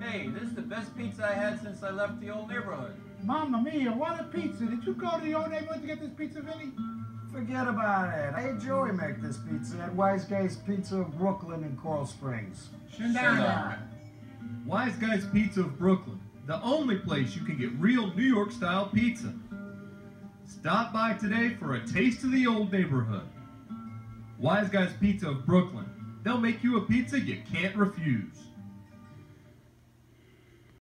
Hey, this is the best pizza I had since I left the old neighborhood. Mamma mia, what a pizza. Did you go to the old neighborhood to get this pizza, Vinny? Forget about it. I had Joey make this pizza at Wiseguys Pizza of Brooklyn in Coral Springs. Shindana. Wiseguys Pizza of Brooklyn, the only place you can get real New York style pizza. Stop by today for a taste of the old neighborhood. Wiseguys Pizza of Brooklyn, they'll make you a pizza you can't refuse.